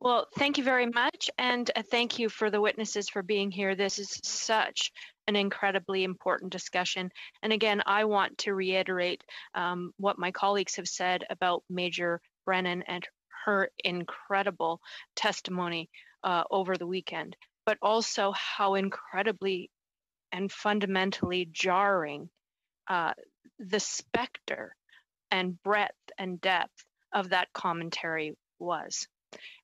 Well, thank you very much. And uh, thank you for the witnesses for being here. This is such an incredibly important discussion. And again, I want to reiterate um, what my colleagues have said about Major Brennan and her incredible testimony uh, over the weekend, but also how incredibly and fundamentally jarring uh, the specter and breadth and depth of that commentary was.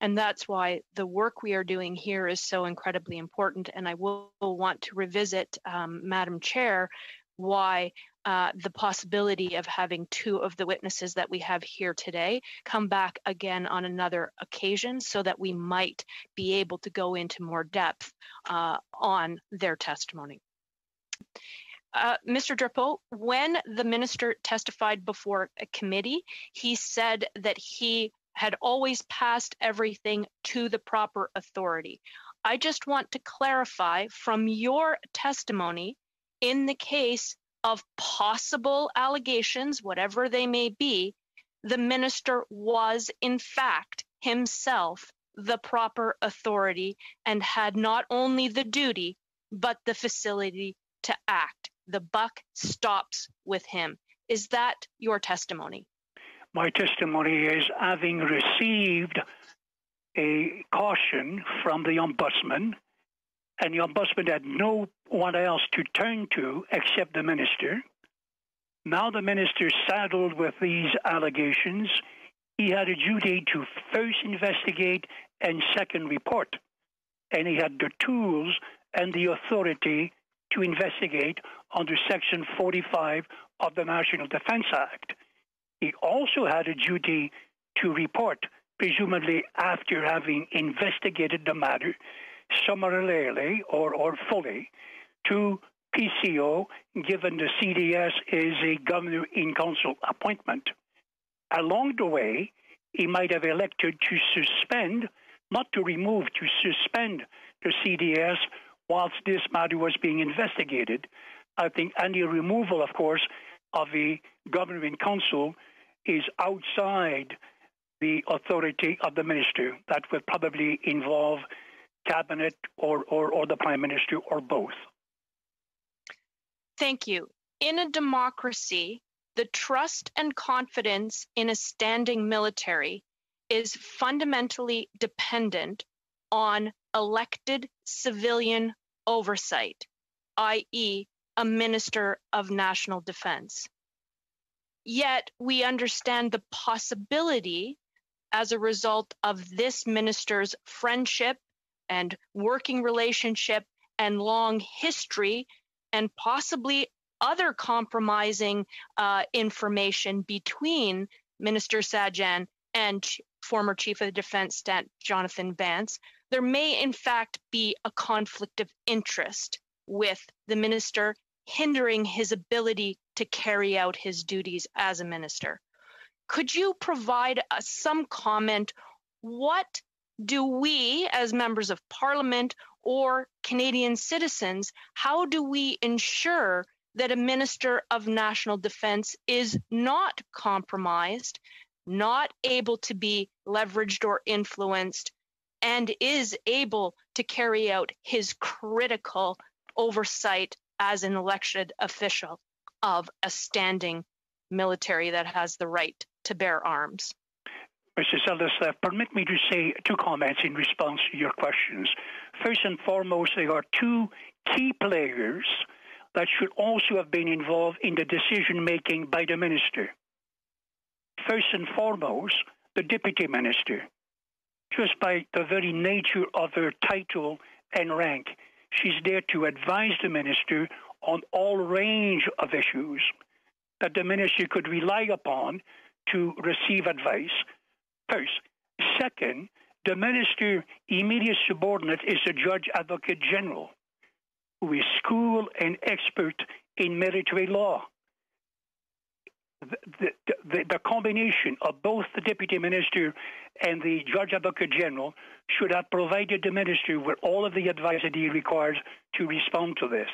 And that's why the work we are doing here is so incredibly important. And I will want to revisit, um, Madam Chair, why uh, the possibility of having two of the witnesses that we have here today come back again on another occasion so that we might be able to go into more depth uh, on their testimony. Uh, Mr. Drapeau, when the minister testified before a committee, he said that he had always passed everything to the proper authority. I just want to clarify from your testimony in the case of possible allegations, whatever they may be, the minister was in fact himself the proper authority and had not only the duty, but the facility to act. The buck stops with him. Is that your testimony? My testimony is having received a caution from the ombudsman, and the ombudsman had no one else to turn to except the minister. Now the minister saddled with these allegations. He had a duty to first investigate and second report. And he had the tools and the authority to investigate under Section 45 of the National Defense Act. He also had a duty to report, presumably after having investigated the matter summarily or, or fully, to PCO, given the CDS is a governor in council appointment. Along the way, he might have elected to suspend, not to remove, to suspend the CDS whilst this matter was being investigated. I think any removal, of course, of a governor in council is outside the authority of the minister. That would probably involve cabinet or, or, or the prime minister or both. Thank you. In a democracy, the trust and confidence in a standing military is fundamentally dependent on elected civilian oversight, i.e., a minister of national defense. Yet we understand the possibility as a result of this minister's friendship and working relationship and long history and possibly other compromising uh, information between Minister Sajjan and former Chief of Defense Staff Jonathan Vance, there may in fact be a conflict of interest with the minister hindering his ability to carry out his duties as a minister. Could you provide us some comment? What do we, as members of parliament or Canadian citizens, how do we ensure that a minister of national defense is not compromised, not able to be leveraged or influenced, and is able to carry out his critical oversight as an elected official of a standing military that has the right to bear arms. Mr. Alleslev, uh, permit me to say two comments in response to your questions. First and foremost, there are two key players that should also have been involved in the decision making by the minister. First and foremost, the deputy minister. Just by the very nature of her title and rank, she's there to advise the minister on all range of issues that the minister could rely upon to receive advice. First. Second, the minister immediate subordinate is the judge advocate general, who is school and expert in military law. The, the, the, combination of both the deputy minister and the judge advocate general should have provided the minister with all of the advice that he requires to respond to this.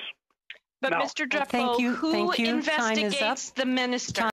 But Mr. Drapeau, who investigates the minister?